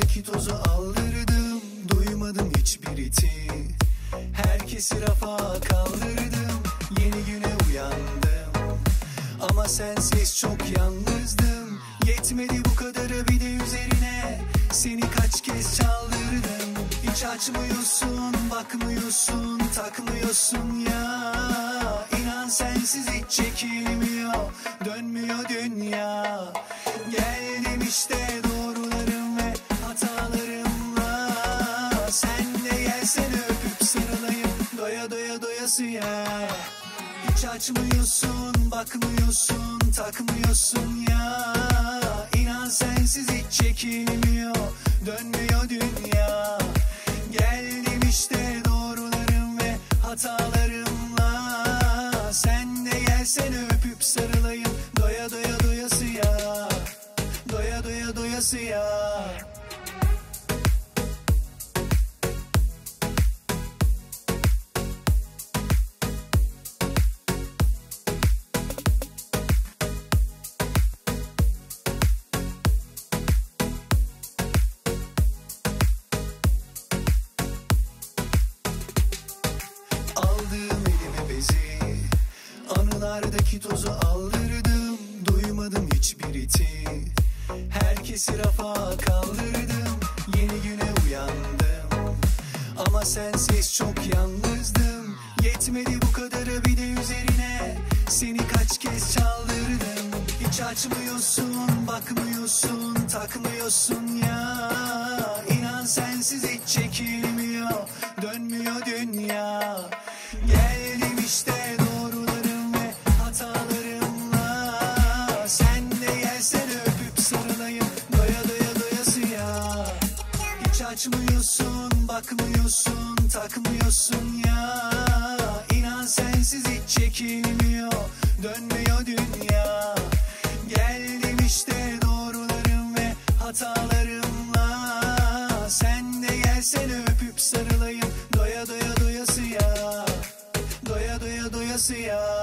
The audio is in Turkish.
Dudaklardaki tozu aldırdım Duymadım hiçbir iti. Herkesi rafa kaldırdım Yeni güne uyandım. Ama sensiz çok yalnızdım. Yetmedi bu kadarı bir de üzerine. Seni kaç kez çaldırdım. Hiç açmıyorsun, bakmıyorsun, takmıyorsun ya. İnan sensiz hiç çekilmiyor Dönmüyor dünya. Geldim işte doyasıya hiç açmıyorsun, bakmıyorsun, takmıyorsun ya. İnan sensiz hiç çekilmiyor, dönmüyor dünya. Geldim işte doğrularım ve hatalarımla. Sen de gelsen öpüp sarılayım. Doya doya doyasıya. Doya doya doyasıya Anılardaki tozu aldırdım Duymadım hiçbir iti. Herkesi rafa kaldırdım Yeni güne uyandım. Ama sensiz çok yalnızdım. Yetmedi bu kadarı bir de üzerine. Seni kaç kez çaldırdım. Hiç açmıyorsun, bakmıyorsun, takmıyorsun ya. İnan sensiz hiç çekilmiyor Dönmüyor dünya. Geldim işte Hiç açmıyorsun, bakmıyorsun, takmıyorsun ya. İnan sensiz hiç çekilmiyor, dönmüyor dünya. Geldim işte doğrularım ve hatalarımla. Sen de gelsen öpüp sarılayım, doya doya doyasıya Doya doya doyasıya